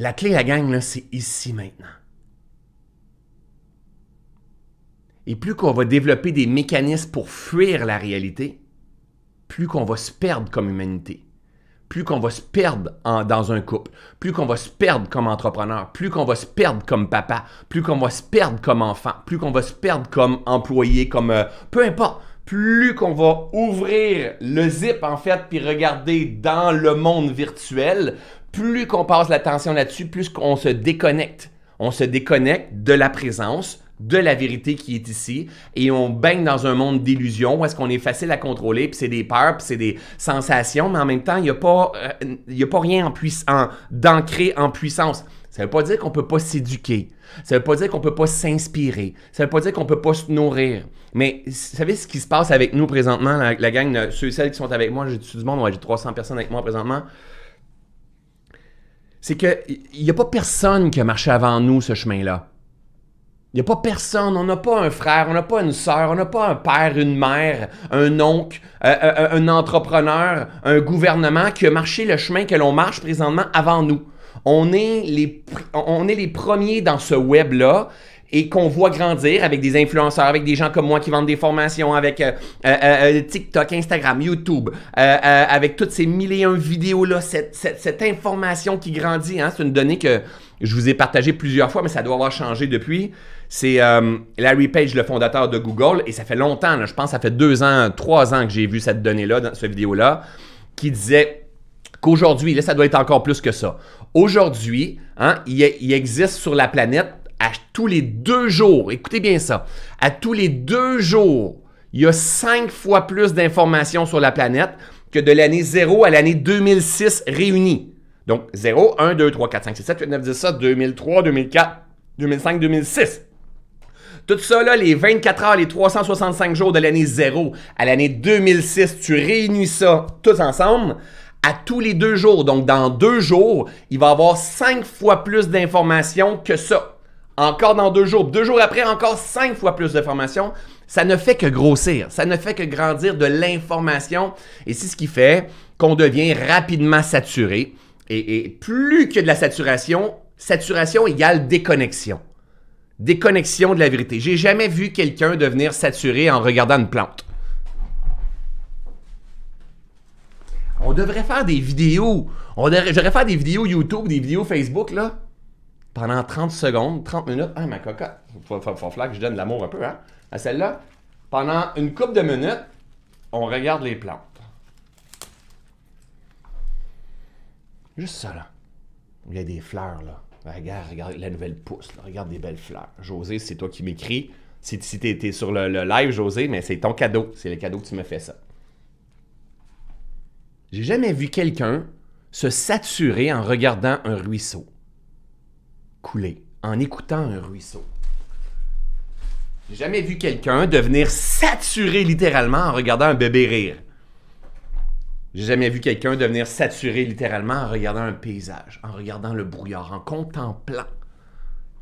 La clé, la gang, c'est ici maintenant. Et plus qu'on va développer des mécanismes pour fuir la réalité, plus qu'on va se perdre comme humanité, plus qu'on va se perdre dans un couple, plus qu'on va se perdre comme entrepreneur, plus qu'on va se perdre comme papa, plus qu'on va se perdre comme enfant, plus qu'on va se perdre comme employé, comme euh, peu importe, plus qu'on va ouvrir le zip en fait puis regarder dans le monde virtuel, plus qu'on passe l'attention là-dessus, plus qu'on se déconnecte. On se déconnecte de la présence, de la vérité qui est ici et on baigne dans un monde d'illusions où est-ce qu'on est facile à contrôler, puis c'est des peurs, puis c'est des sensations, mais en même temps, il n'y a, pas, euh, a pas rien en d'ancré en puissance. Ça ne veut pas dire qu'on ne peut pas s'éduquer. Ça ne veut pas dire qu'on ne peut pas s'inspirer. Ça ne veut pas dire qu'on ne peut pas se nourrir. Mais vous savez ce qui se passe avec nous présentement, la, gang, ceux et celles qui sont avec moi, j'ai du monde, j'ai 300 personnes avec moi présentement. C'est qu'il n'y a pas personne qui a marché avant nous ce chemin-là. Il n'y a pas personne, on n'a pas un frère, on n'a pas une soeur, on n'a pas un père, une mère, un oncle, euh, euh, un entrepreneur, un gouvernement qui a marché le chemin que l'on marche présentement avant nous. On est les, premiers dans ce web-là et qu'on voit grandir avec des influenceurs, avec des gens comme moi qui vendent des formations, avec TikTok, Instagram, YouTube, avec toutes ces mille et un vidéos-là, cette, information qui grandit. Hein, c'est une donnée que je vous ai partagée plusieurs fois, mais ça doit avoir changé depuis. C'est euh, Larry Page, le fondateur de Google, et ça fait longtemps, je pense ça fait deux ans, trois ans que j'ai vu cette donnée-là, dans cette vidéo-là, qui disait qu'aujourd'hui, là, ça doit être encore plus que ça. Aujourd'hui, hein, il, il existe sur la planète à tous les deux jours, écoutez bien ça, à tous les deux jours, il y a cinq fois plus d'informations sur la planète que de l'année 0 à l'année 2006 réunies. Donc 0, 1, 2, 3, 4, 5, 6, 7, 8, 9, 10, ça, 2003, 2004, 2005, 2006. Tout ça, là, les 24 heures, les 365 jours de l'année 0 à l'année 2006, tu réunis ça tous ensemble à tous les deux jours. Donc, dans deux jours, il va avoir cinq fois plus d'informations que ça. Encore dans deux jours. Deux jours après, encore cinq fois plus d'informations. Ça ne fait que grossir. Ça ne fait que grandir de l'information. Et c'est ce qui fait qu'on devient rapidement saturé. Et, et plus que de la saturation, saturation égale déconnexion déconnexion de la vérité. J'ai jamais vu quelqu'un devenir saturé en regardant une plante. On devrait faire des vidéos. J'aurais faire des vidéos YouTube, des vidéos Facebook, là, pendant 30 secondes, 30 minutes. Ah, ma cocotte. Il faut, que je donne de l'amour un peu, hein, à celle-là. Pendant une couple de minutes, on regarde les plantes. Juste ça, là. Il y a des fleurs, là. Regarde, regarde la nouvelle pousse. Regarde des belles fleurs. José, c'est toi qui m'écris. Si, si tu es, sur le, live, José, mais c'est ton cadeau. C'est le cadeau que tu me fais ça. J'ai jamais vu quelqu'un se saturer en regardant un ruisseau couler, en écoutant un ruisseau. J'ai jamais vu quelqu'un devenir saturé littéralement en regardant un bébé rire. J'ai jamais vu quelqu'un devenir saturé littéralement en regardant un paysage, en regardant le brouillard, en contemplant.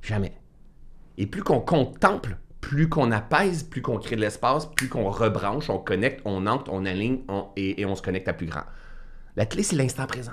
Jamais. Et plus qu'on contemple, plus qu'on apaise, plus qu'on crée de l'espace, plus qu'on rebranche, on connecte, on entre, on aligne et, et on se connecte à plus grand. La clé, c'est l'instant présent.